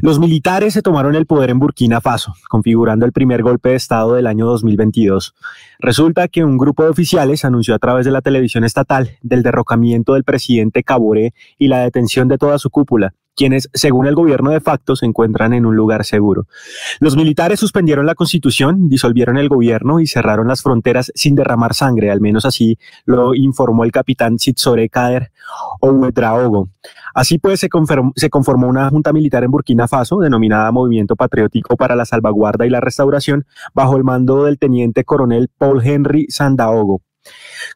Los militares se tomaron el poder en Burkina Faso, configurando el primer golpe de Estado del año 2022. Resulta que un grupo de oficiales anunció a través de la televisión estatal del derrocamiento del presidente Caboré y la detención de toda su cúpula, quienes, según el gobierno de facto, se encuentran en un lugar seguro. Los militares suspendieron la constitución, disolvieron el gobierno y cerraron las fronteras sin derramar sangre, al menos así lo informó el capitán Chitsore Kader Ouedraogo. Así pues, se conformó, se conformó una junta militar en Burkina Faso, denominada Movimiento Patriótico para la Salvaguarda y la Restauración, bajo el mando del teniente coronel Paul Henry Sandaogo.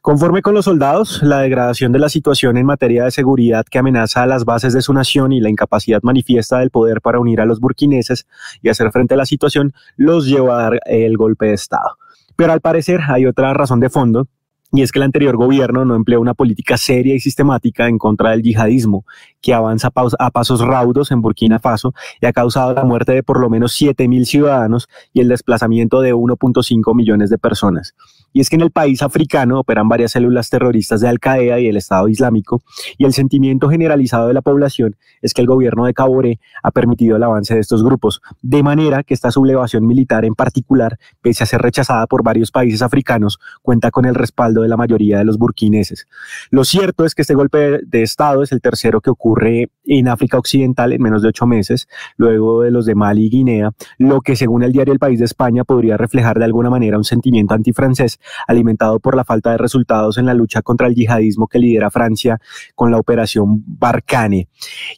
Conforme con los soldados, la degradación de la situación en materia de seguridad que amenaza a las bases de su nación y la incapacidad manifiesta del poder para unir a los burkineses y hacer frente a la situación los lleva a dar el golpe de Estado. Pero al parecer hay otra razón de fondo y es que el anterior gobierno no empleó una política seria y sistemática en contra del yihadismo, que avanza a pasos raudos en Burkina Faso y ha causado la muerte de por lo menos 7.000 ciudadanos y el desplazamiento de 1.5 millones de personas. Y es que en el país africano operan varias células terroristas de Al-Qaeda y el Estado Islámico, y el sentimiento generalizado de la población es que el gobierno de Caboré ha permitido el avance de estos grupos, de manera que esta sublevación militar en particular, pese a ser rechazada por varios países africanos, cuenta con el respaldo de la mayoría de los burkineses. Lo cierto es que este golpe de Estado es el tercero que ocurre en África Occidental en menos de ocho meses, luego de los de Mali y Guinea, lo que según el diario El País de España podría reflejar de alguna manera un sentimiento antifrancés alimentado por la falta de resultados en la lucha contra el yihadismo que lidera Francia con la operación Barkhane.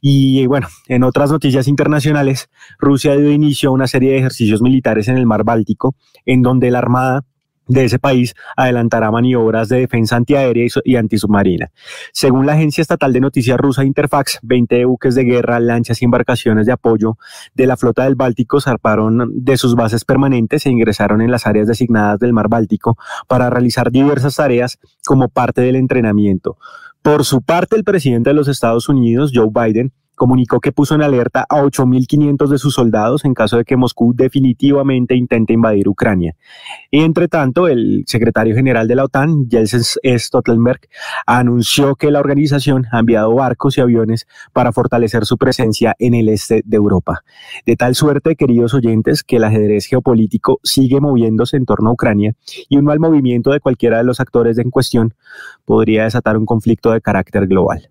Y bueno, en otras noticias internacionales, Rusia dio inicio a una serie de ejercicios militares en el mar Báltico, en donde la Armada de ese país adelantará maniobras de defensa antiaérea y antisubmarina. Según la agencia estatal de noticias rusa Interfax, 20 buques de guerra, lanchas y embarcaciones de apoyo de la flota del Báltico zarparon de sus bases permanentes e ingresaron en las áreas designadas del mar Báltico para realizar diversas tareas como parte del entrenamiento. Por su parte, el presidente de los Estados Unidos, Joe Biden, comunicó que puso en alerta a 8.500 de sus soldados en caso de que Moscú definitivamente intente invadir Ucrania. Y entre tanto, el secretario general de la OTAN, Jens Stoltenberg, anunció que la organización ha enviado barcos y aviones para fortalecer su presencia en el este de Europa. De tal suerte, queridos oyentes, que el ajedrez geopolítico sigue moviéndose en torno a Ucrania y un mal movimiento de cualquiera de los actores en cuestión podría desatar un conflicto de carácter global.